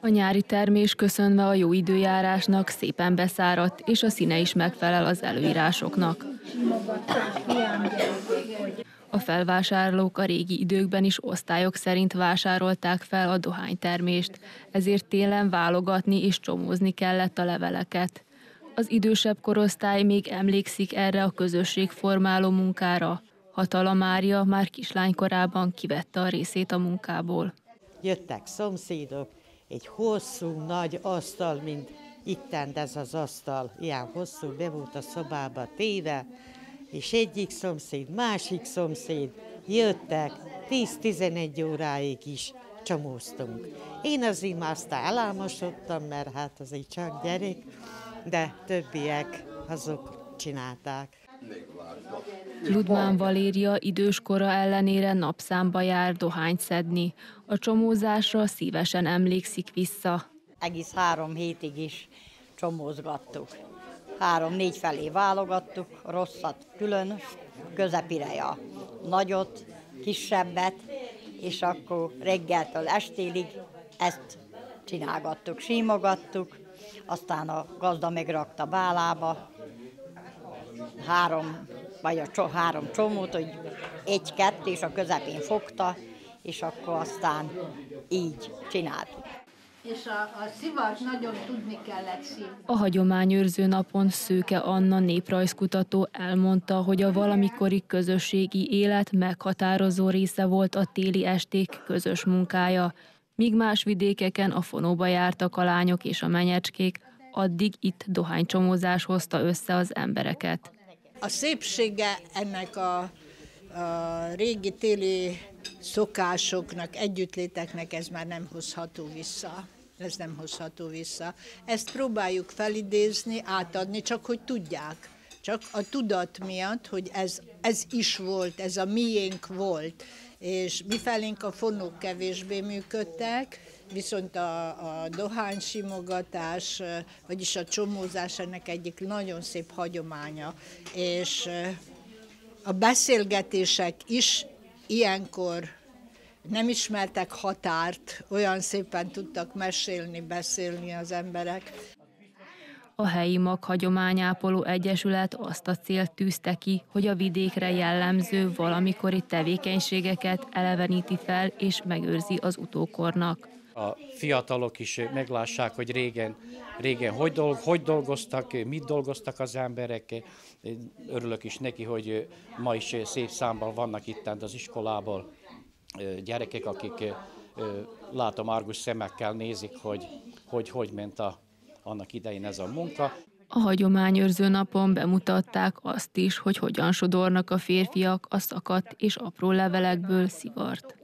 A nyári termés köszönve a jó időjárásnak szépen beszáradt, és a színe is megfelel az előírásoknak. A felvásárlók a régi időkben is osztályok szerint vásárolták fel a dohánytermést, ezért télen válogatni és csomózni kellett a leveleket. Az idősebb korosztály még emlékszik erre a közösségformáló munkára. Hatala Mária már kislánykorában kivette a részét a munkából. Jöttek szomszédok, egy hosszú, nagy asztal, mint itten ez az asztal, ilyen hosszú, be volt a szobába téve, és egyik szomszéd, másik szomszéd jöttek, 10-11 óráig is csomóztunk. Én azért már aztán elámosodtam, mert hát az egy csak gyerek, de többiek azok csinálták. Ludmán Valéria időskora ellenére napszámba jár dohányt szedni. A csomózásra szívesen emlékszik vissza. Egész három hétig is csomózgattuk. Három-négy felé válogattuk, rosszat külön, közepire a nagyot, kisebbet, és akkor reggeltől estélig ezt csinálgattuk, símogattuk, aztán a gazda megrakta bálába, három, vagy a cso, három csomót, hogy egy-kettő, és a közepén fogta, és akkor aztán így csináltuk. És a, a szivat nagyon tudni kellett szívni. A hagyományőrző napon Szőke Anna néprajzkutató elmondta, hogy a valamikori közösségi élet meghatározó része volt a téli esték közös munkája, míg más vidékeken a fonóba jártak a lányok és a menyecskék, addig itt dohánycsomózás hozta össze az embereket. A szépsége ennek a, a régi téli szokásoknak, együttléteknek ez már nem hozható vissza. Ez nem hozható vissza. Ezt próbáljuk felidézni, átadni, csak hogy tudják. Csak a tudat miatt, hogy ez, ez is volt, ez a miénk volt. És mi felénk a fonók kevésbé működtek, viszont a, a dohánysimogatás, vagyis a csomózás ennek egyik nagyon szép hagyománya, és a beszélgetések is ilyenkor nem ismertek határt, olyan szépen tudtak mesélni, beszélni az emberek. A helyi maghagyományápoló egyesület azt a célt tűzte ki, hogy a vidékre jellemző valamikori tevékenységeket eleveníti fel és megőrzi az utókornak a fiatalok is meglássák, hogy régen, régen hogy, dolg, hogy dolgoztak, mit dolgoztak az emberek. Örülök is neki, hogy ma is szép számban vannak itt az iskolából gyerekek, akik látom argus szemekkel nézik, hogy hogy, hogy ment a, annak idején ez a munka. A hagyományőrző napon bemutatták azt is, hogy hogyan sodornak a férfiak a szakadt és apró levelekből szivart.